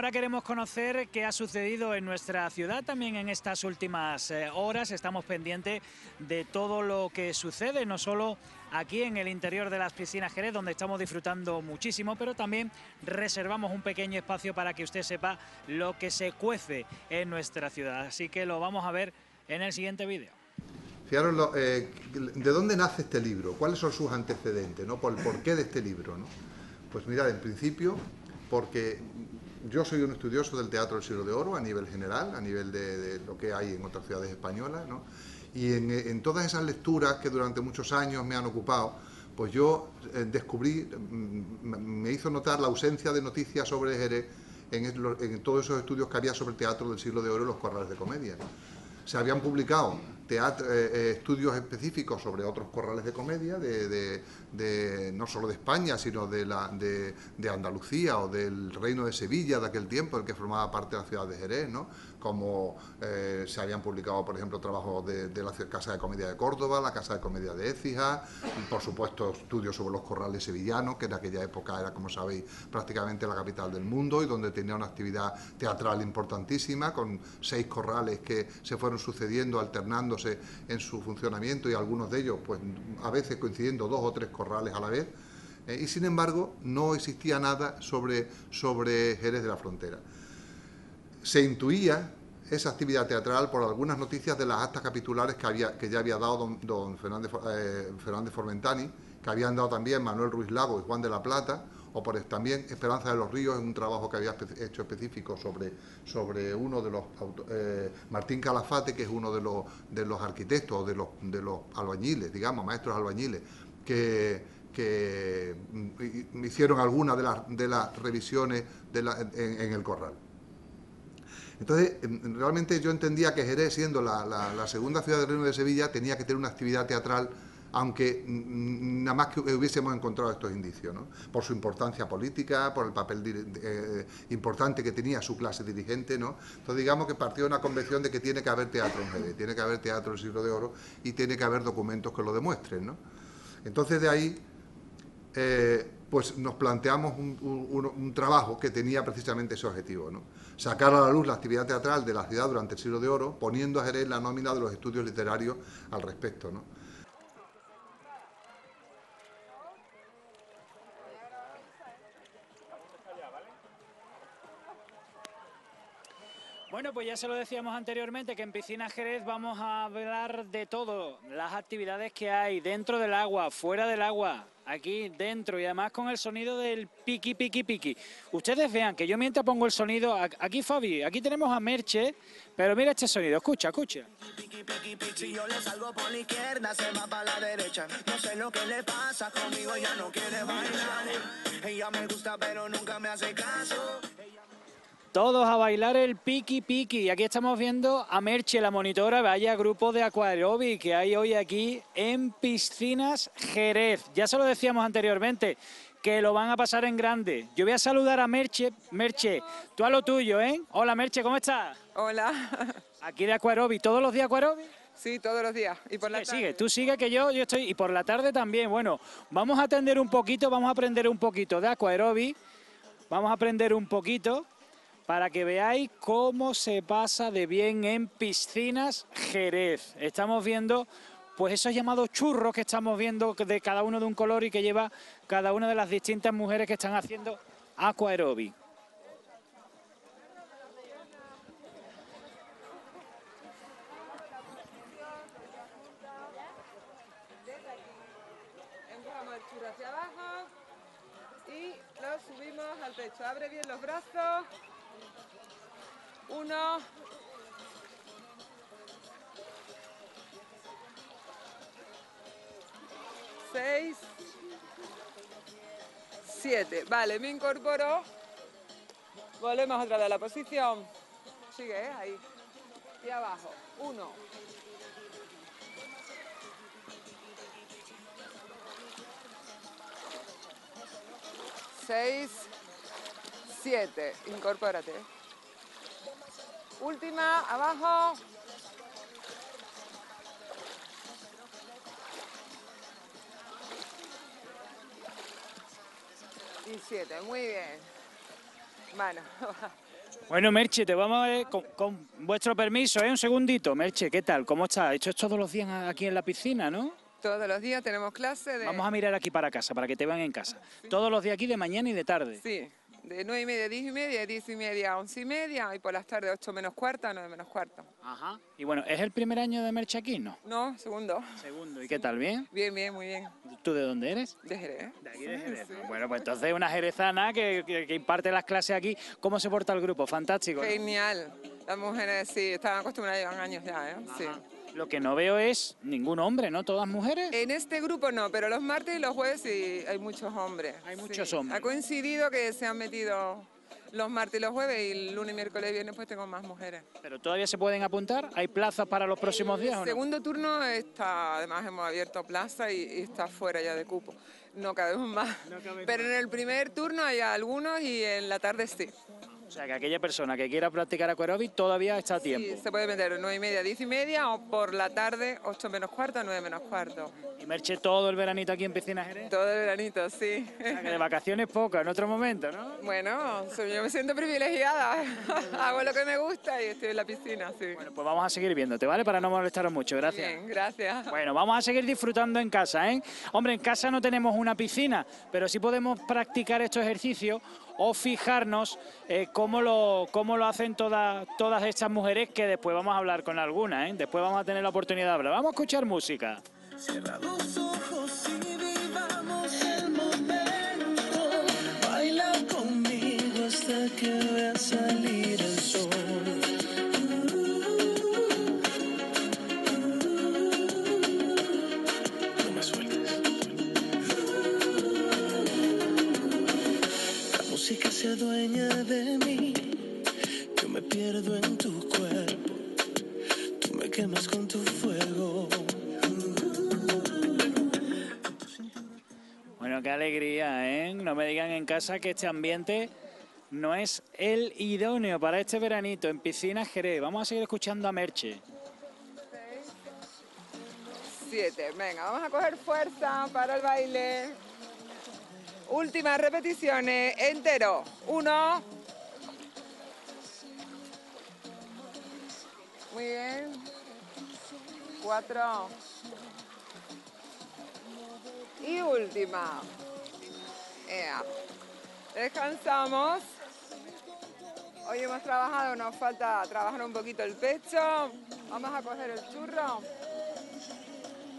ahora queremos conocer qué ha sucedido en nuestra ciudad también en estas últimas eh, horas. Estamos pendientes de todo lo que sucede, no solo aquí en el interior de las piscinas Jerez, donde estamos disfrutando muchísimo, pero también reservamos un pequeño espacio para que usted sepa lo que se cuece en nuestra ciudad. Así que lo vamos a ver en el siguiente vídeo. Fijaros, eh, ¿de dónde nace este libro? ¿Cuáles son sus antecedentes? ¿no? ¿Por el porqué de este libro? Pues mirad, en principio, porque yo soy un estudioso del teatro del siglo de oro a nivel general, a nivel de, lo que hay en otras ciudades españolas, ¿no? y en, todas esas lecturas que durante muchos años me han ocupado, pues yo eh, descubrí, mm, me- me hizo notar la ausencia de noticias sobre Jerez en todos esos estudios que había sobre el teatro del siglo de oro y los corrales de comedia se habían publicado eh, eh, estudios específicos sobre otros corrales de comedia, de, no solo de España, sino de, la, de, Andalucía o del reino de Sevilla de aquel tiempo, el que formaba parte de la ciudad de Jerez. Como eh, se habían publicado, por ejemplo, trabajos de, la Casa de Comedia de Córdoba, la Casa de Comedia de Écija, y por supuesto estudios sobre los corrales sevillanos, que en aquella época era, como sabéis, prácticamente la capital del mundo y donde tenía una actividad teatral importantísima, con seis corrales que se fueron sucediendo, alternándose en su funcionamiento y algunos de ellos, pues a veces coincidiendo dos o tres corrales a la vez. Eh, y sin embargo, no existía nada sobre, sobre Jerez de la Frontera se intuía esa actividad teatral por algunas noticias de las actas capitulares que, había, que ya había dado don, don Fernández, eh, Fernández Formentani, que habían dado también Manuel Ruiz Lago y Juan de la Plata, o por también Esperanza de los Ríos, un trabajo que había hecho específico sobre, sobre uno de los eh, Martín Calafate, que es uno de los, de los arquitectos, de los, de los albañiles, digamos, maestros albañiles, que, mm, hi- hicieron algunas de las, de las revisiones en el corral. Entonces, em, realmente yo entendía que Jerez, siendo la, segunda ciudad del Reino de Sevilla, tenía que tener una actividad teatral, aunque nada más que hubiésemos encontrado estos indicios, ¿no? por su importancia política, por el papel eh, importante que tenía su clase dirigente. ¿no? Entonces, digamos que partió una convención de que tiene que haber teatro en Jerez, tiene que haber teatro del siglo de oro y tiene que haber documentos que lo demuestren. ¿no? Entonces, de ahí eh, pues nos planteamos un- un trabajo que tenía precisamente ese objetivo, ¿no? Sacar a la luz la actividad teatral de la ciudad durante el siglo de oro, poniendo a Jerez la nómina de los estudios literarios al respecto. ¿no? Bueno, pues ya se lo decíamos anteriormente que en Piscina Jerez vamos a hablar de todo, las actividades que hay dentro del agua, fuera del agua, aquí dentro y además con el sonido del piqui, piqui, piqui. Ustedes vean que yo mientras pongo el sonido, aquí Fabi, aquí tenemos a Merche, pero mira este sonido, escucha, escucha. Si yo le salgo por la izquierda, se va para la derecha. No sé lo que le pasa conmigo, ella no quiere. Ella me gusta, pero nunca me hace caso. Todos a bailar el piqui piqui. Aquí estamos viendo a Merche, la monitora, vaya grupo de aquarobi que hay hoy aquí en Piscinas Jerez. Ya se lo decíamos anteriormente, que lo van a pasar en grande. Yo voy a saludar a Merche. Merche, tú a lo tuyo, ¿eh? Hola Merche, ¿cómo estás? Hola. Aquí de aquarobi, ¿todos los días aquarobi? Sí, todos los días. Y por la tarde. sigue, tú sigue que yo, yo estoy, y por la tarde también. Bueno, vamos a atender un poquito, vamos a aprender un poquito de aquaerobi, vamos a aprender un poquito para que veáis cómo se pasa de bien en piscinas Jerez. Estamos viendo pues esos llamados churros que estamos viendo de cada uno de un color y que lleva cada una de las distintas mujeres que están haciendo el churro hacia abajo y lo subimos al techo. Abre bien los brazos. Uno. Seis. Siete. Vale, me incorporo. Volvemos otra vez la posición. Sigue, ¿eh? ahí. Y abajo. Uno. Seis, siete. Incorpórate. Última, abajo. Y siete, muy bien. Bueno, Bueno, Merche, te vamos a ver con, con vuestro permiso, ¿eh? Un segundito. Merche, ¿qué tal? ¿Cómo estás? Esto es todos los días aquí en la piscina, ¿no? todos los días tenemos clase de... Vamos a mirar aquí para casa, para que te vean en casa. Todos los días aquí de mañana y de tarde. Sí, de nueve y media a diez y media, de diez y media a once y media, y por las tardes ocho menos cuarta, nueve menos cuarto. Ajá. Y bueno, ¿es el primer año de Merche aquí, no? No, segundo. Segundo. ¿Y qué tal? ¿Bien? Bien, bien, muy bien. ¿Tú de dónde eres? De Jerez. De aquí de Jerez. ¿no? Bueno, pues entonces una jerezana que, que- que imparte las clases aquí. ¿Cómo se porta el grupo? Fantástico. ¿no? Genial. Las mujeres sí, están acostumbradas, llevan años ya, ¿eh? Sí. Lo que no veo es ningún hombre, ¿no? Todas mujeres. En este grupo no, pero los martes y los jueves sí hay muchos hombres. Hay sí. muchos hombres. Ha coincidido que se han metido los martes y los jueves y el lunes, miércoles y viernes pues tengo más mujeres. Pero todavía se pueden apuntar. ¿Hay plazas para los próximos días o no? Segundo turno está, además hemos abierto plaza y, y está fuera ya de cupo. No cabemos más. No Pero en el primer turno hay algunos y en la tarde sí. O sea, que aquella persona que quiera practicar aeróbic todavía está a tiempo. Sí, se puede meter nueve y media, diez y media o por la tarde, ocho menos cuarto, nueve menos cuarto. Y Merche todo el veranito aquí en Piscina Jerez. Todo el veranito, sí. O sea, que de vacaciones poco, en otro momento, ¿no? Bueno, yo me siento privilegiada. Hago lo que me gusta y estoy en la piscina, sí. Bueno, pues vamos a seguir viéndote, ¿vale? Para no molestaros mucho, gracias. Bien, gracias. Bueno, vamos a seguir disfrutando en casa, ¿eh? Hombre, en casa no tenemos una piscina, pero sí podemos practicar estos ejercicios o fijarnos eh, cómo, lo, cómo lo hacen todas, todas estas mujeres, que después vamos a hablar con algunas, ¿eh? Después vamos a tener la oportunidad de hablar. Vamos a escuchar música. Momento. Baila conmigo hasta que vea casa que este ambiente no es el idóneo para este veranito en Piscina Jerez. Vamos a seguir escuchando a Merche. Siete. Venga, vamos a coger fuerza para el baile. Últimas repeticiones. Entero. Uno. Muy bien. Cuatro. Y última. Ea. Descansamos. Hoy hemos trabajado, nos falta trabajar un poquito el pecho. Vamos a coger el churro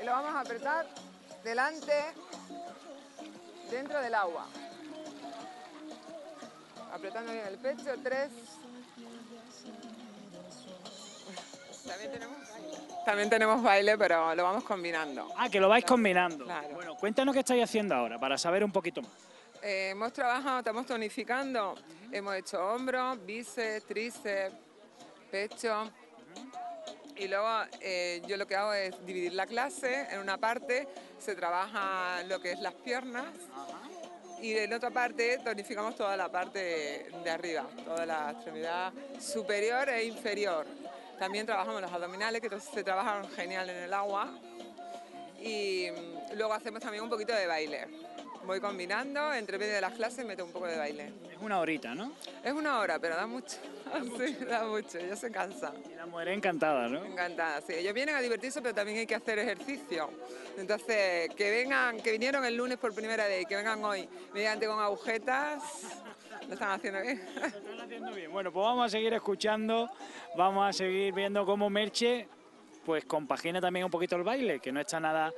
y lo vamos a apretar delante, dentro del agua. Apretando bien el pecho, tres. También tenemos baile. También tenemos baile, pero lo vamos combinando. Ah, que lo vais combinando. Claro. Bueno, cuéntanos qué estáis haciendo ahora para saber un poquito más. Eh, hemos trabajado, estamos tonificando. Hemos hecho hombros, bíceps, tríceps, pecho. Y luego eh, yo lo que hago es dividir la clase. En una parte se trabaja lo que es las piernas y en otra parte tonificamos toda la parte de arriba, toda la extremidad superior e inferior. También trabajamos los abdominales, que se trabajan genial en el agua. Y mm, luego hacemos también un poquito de baile. Voy combinando, entre medio de las clases meto un poco de baile. Es una horita, ¿no? Es una hora, pero da mucho. Sí, da mucho, ya se cansa. Y la mujer encantada, ¿no? Encantada, sí. Ellos vienen a divertirse, pero también hay que hacer ejercicio. Entonces, que vengan, que vinieron el lunes por primera vez y que vengan hoy mediante con agujetas, lo están haciendo bien. Lo están haciendo bien. Bueno, pues vamos a seguir escuchando, vamos a seguir viendo cómo Merche pues compagina también un poquito el baile, que no está nada,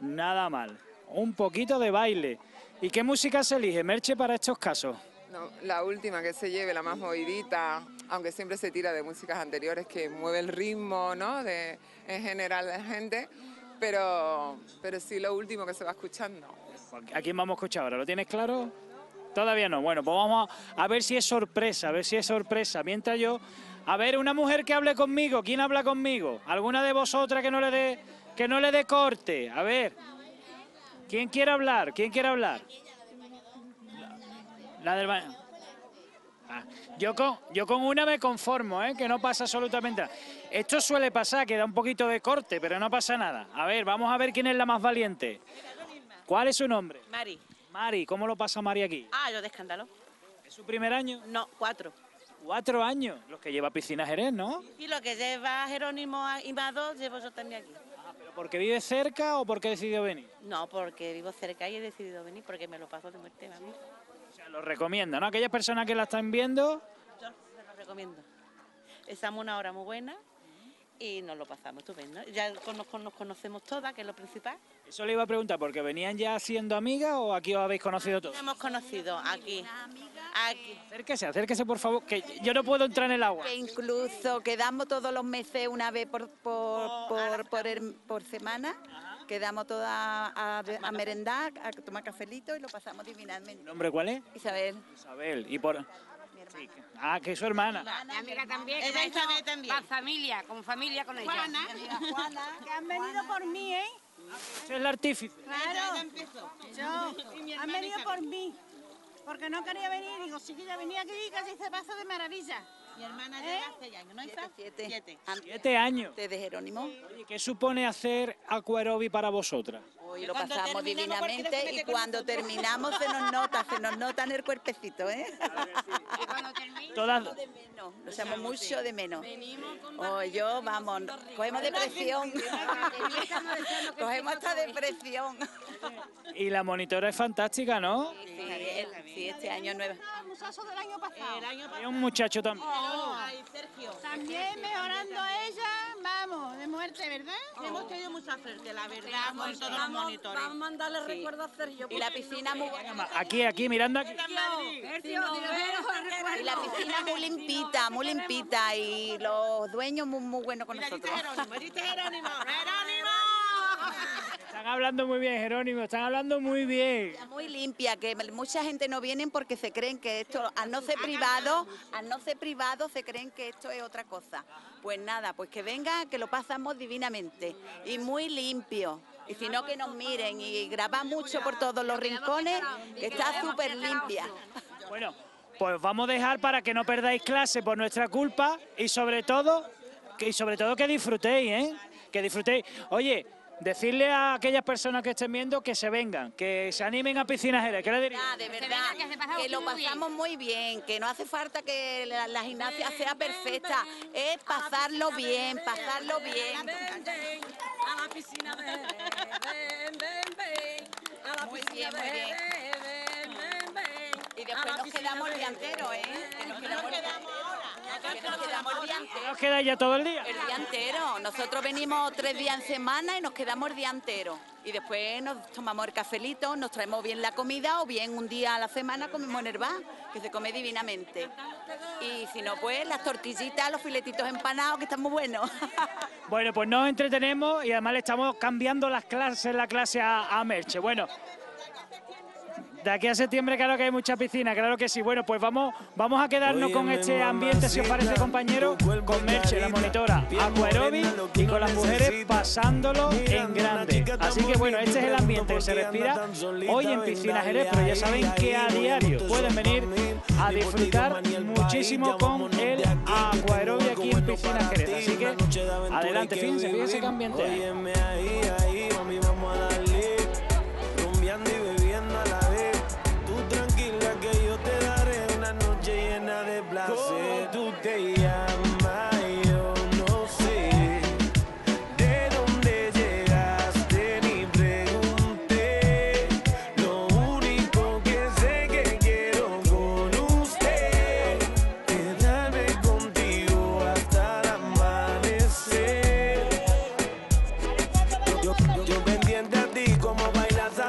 nada mal. Un poquito de baile. ¿Y qué música se elige, Merche, para estos casos? No, la última que se lleve, la más movidita, aunque siempre se tira de músicas anteriores que mueve el ritmo, ¿no? De, en general la gente, pero, pero sí lo último que se va escuchando. ¿A quién vamos a escuchar ahora? ¿Lo tienes claro? Todavía no. Bueno, pues vamos a, a ver si es sorpresa, a ver si es sorpresa. Mientras yo A ver, una mujer que hable conmigo. ¿Quién habla conmigo? ¿Alguna de vosotras que no le dé que no le dé corte? A ver. ¿Quién quiere hablar? ¿Quién quiere hablar? La del baño. Ah, yo, con, yo con una me conformo, ¿eh? que no pasa absolutamente nada. Esto suele pasar, que da un poquito de corte, pero no pasa nada. A ver, vamos a ver quién es la más valiente. ¿Cuál es su nombre? Mari. Mari, ¿cómo lo pasa Mari aquí? Ah, yo de escándalo. ¿Es su primer año? No, cuatro. Cuatro años, los que lleva Piscina Jerez, ¿no? Y lo que lleva Jerónimo y más dos, llevo yo también aquí. ¿Pero porque vive cerca o porque decidió venir? No, porque vivo cerca y he decidido venir porque me lo paso de muerte, mami. O sea, lo recomiendo, ¿no? Aquellas personas que la están viendo, Yo se lo recomiendo. Estamos una hora muy buena y nos lo pasamos estupendo. Ya nos, con- nos conocemos todas, que es lo principal. eso le iba a preguntar, ¿porque venían ya siendo amigas o aquí os habéis conocido todos? Nos hemos conocido aquí. Aquí. Acérquese, acérquese, por favor, que yo no puedo entrar en el agua. Que incluso quedamos todos los meses una vez por, por, por, por semana. Quedamos todas a, a merendar, a tomar cafelito y lo pasamos divinamente. ¿Nombre cuál es? Isabel, Isabel. Y por... Ah, que es su hermana. Mi amiga también. Isabel vengo también. pa' familia, con familia con ella. que han venido por mí, ¿eh? Usted es el artífice. Claro. Yo. Han venido por mí. Porque no quería venir. Digo, sí que ya venía aquí y casi se pasa de maravilla. Mi hermana ¿Eh? llega hace años, ¿no, Isa? siete. Siete. Siete años. de Jerónimo. Oye, ¿qué supone hacer acuarobi para vosotras? Hoy Que lo pasamos divinamente y cuando terminamos se nos nota, se nos nota en el cuerpecito, ¿eh? Y cuando termine, Todas... de menos, lo echamos mucho de menos. O yo, vamos, cogemos depresión. cogemos esta depresión. Y la monitora es fantástica, ¿no? Sí, sí, este año nueva. Del año pasado. El año Es un muchacho también. Ay, Sergio. También mejorando ella, vamos, de muerte, ¿verdad? Hemos tenido mucha suerte, la verdad, con monitores. vamos a mandarle recuerdo a Sergio. Y la piscina muy buena. Aquí, aquí, mirando aquí. Sergio, Y la piscina muy limpita, muy limpita y los dueños muy, muy buenos con nosotros. Jerónimo, dice Jerónimo. ¡Jerónimo! Están hablando muy bien, Jerónimo, están hablando muy bien. Muy limpia, que mucha gente no vienen porque se creen que esto, al no ser privado, al no ser privado, se creen que esto es otra cosa. Pues nada, pues que venga, que lo pasamos divinamente y muy limpio. Y si no, que nos miren y graba mucho por todos los rincones, que está súper limpia. Bueno, pues vamos a dejar para que no perdáis clase por nuestra culpa y sobre todo, que, y sobre todo que disfrutéis, ¿eh? Que disfrutéis. Oye, decirle a aquellas personas que estén viendo que se vengan, que se animen a piscinas Jerez. ¿Qué le diría? Ah, de verdad, venga, que se pasa que lo pasamos muy bien, que no hace falta que la, la gimnasia sea perfecta, es pasarlo bien, pasarlo bien. a la piscina, ven, ven, ven. A la Muy bien. Y después nos quedamos el día entero, ¿eh? Que nos quedamos, que nos quedamos el día entero. ¿Os quedáis ya todo el día? El día entero. Nosotros venimos tres días en semana y nos quedamos el día entero. Y después nos tomamos el cafelito, nos traemos bien la comida o bien un día a la semana comemos en el bar, que se come divinamente. Y si no, pues las tortillitas, los filetitos empanados, que están muy buenos. Bueno, pues nos entretenemos y además le estamos cambiando las clases, la clase a, a Merche. Bueno, de aquí a septiembre claro que hay mucha piscina, claro que sí. Bueno, pues vamos, vamos a quedarnos con este ambiente, si os parece, compañero, con Merche, la monitora, Aquaerobic y con las mujeres pasándolo en grande. Así que bueno, este es el ambiente que se respira hoy en Piscina Jerez, pero ya saben que a diario pueden venir a disfrutar muchísimo con el Aquaerobic aquí en Piscina Jerez. Así que adelante, fíjense, fíjense qué ambiente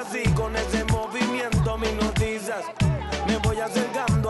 así, con ese movimiento me hipnotizas. Me voy acercando